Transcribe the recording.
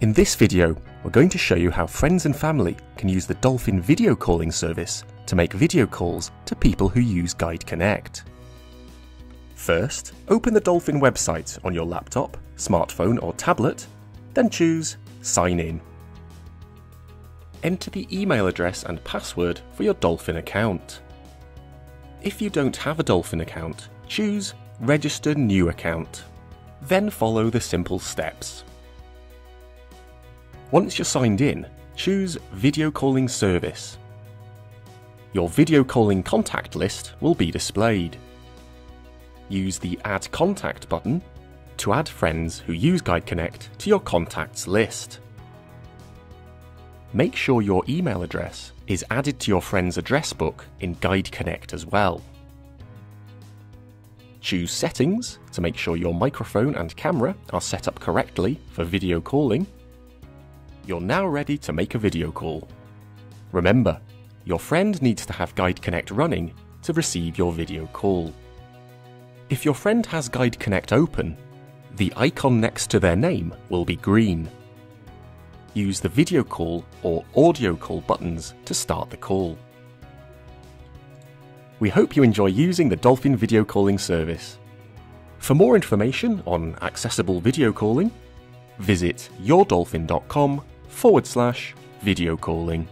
In this video, we're going to show you how friends and family can use the Dolphin video calling service to make video calls to people who use GuideConnect. First, open the Dolphin website on your laptop, smartphone or tablet, then choose Sign In. Enter the email address and password for your Dolphin account. If you don't have a Dolphin account, choose Register New Account. Then follow the simple steps. Once you're signed in, choose Video Calling Service. Your video calling contact list will be displayed. Use the Add Contact button to add friends who use GuideConnect to your contacts list. Make sure your email address is added to your friend's address book in GuideConnect as well. Choose Settings to make sure your microphone and camera are set up correctly for video calling you're now ready to make a video call. Remember, your friend needs to have GuideConnect running to receive your video call. If your friend has GuideConnect open, the icon next to their name will be green. Use the video call or audio call buttons to start the call. We hope you enjoy using the Dolphin video calling service. For more information on accessible video calling, visit yourdolphin.com forward slash video calling.